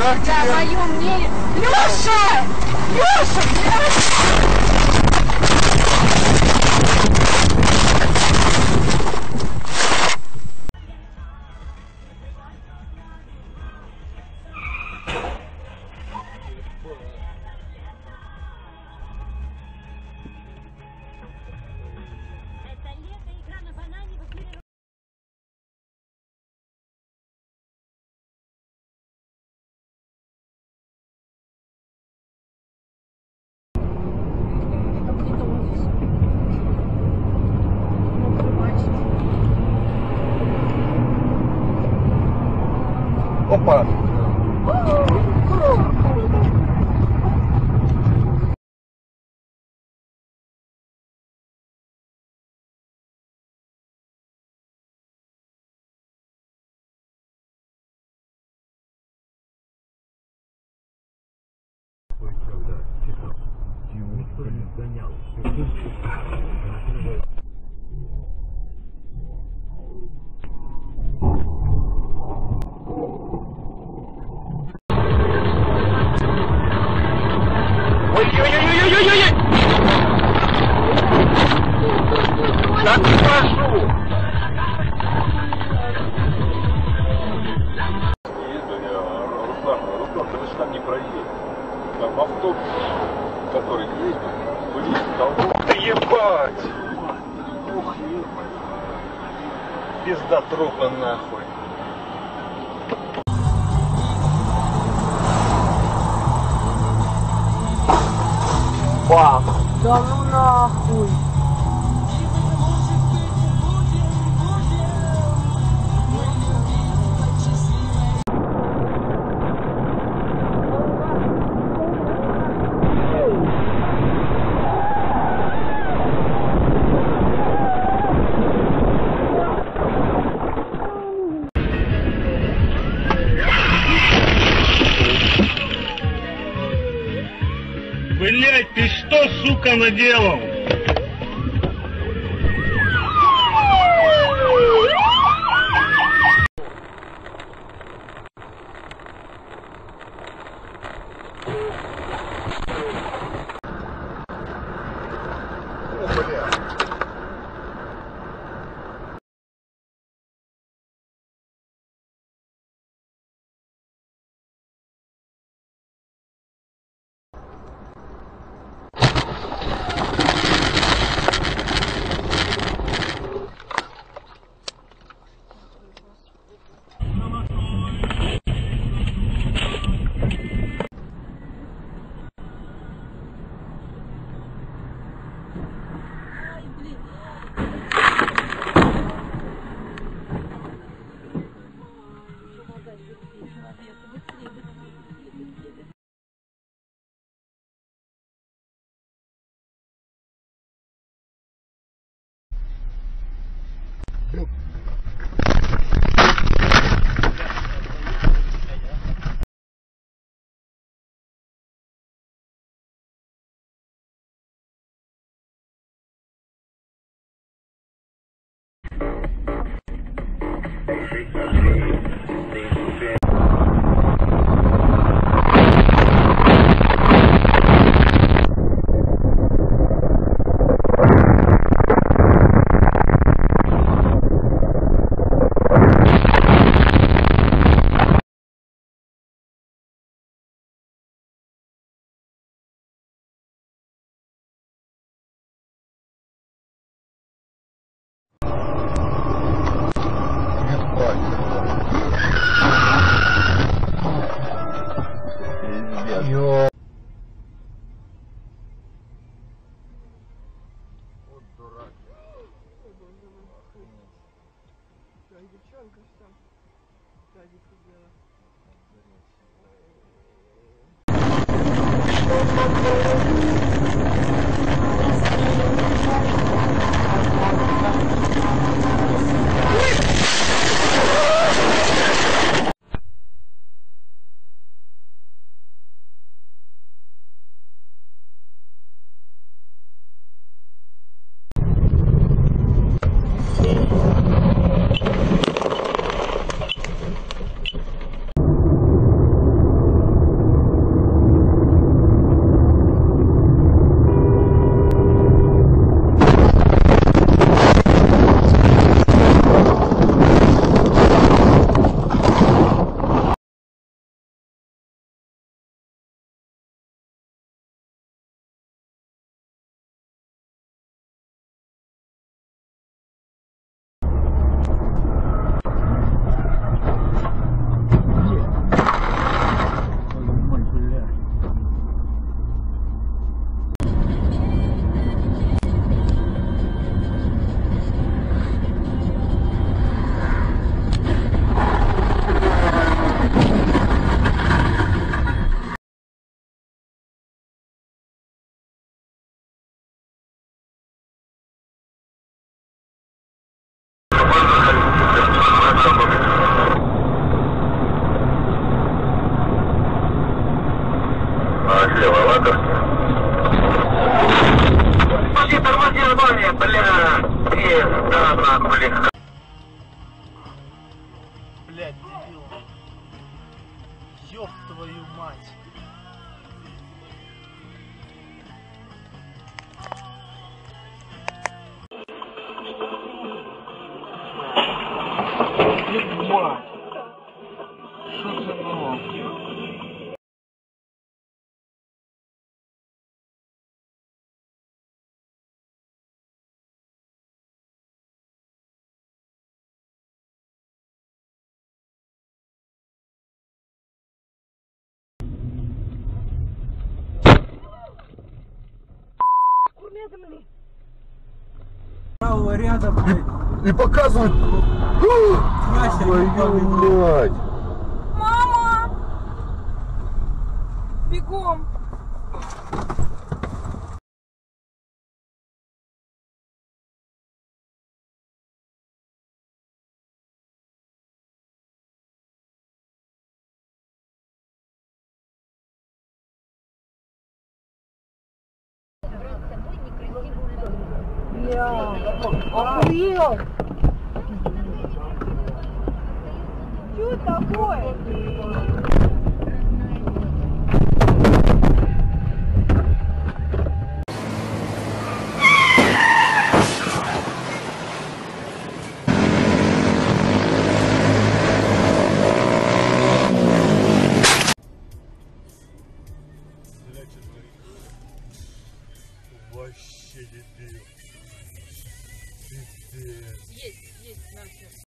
Как Да, тебе? мое мнение. Леша! Леша, блядь! Ой-ой-ой-ой-ой-ой! Так прошу! Руслан, Руслан, ты же там не проедешь. Там автобус, который едет, толкнул. Да ебать! Ух, ебать. Пизда трупа нахуй. Бах! Да ну нахуй! Сука, наделал? Девчонка что? Сзади сидела. Слева Легко. Блядь, дебил. Ёб твою мать. Ебать. Правого ряда, блядь. И показывают. Настя, Твою мать. Мама! Бегом! Охуел! Что такое?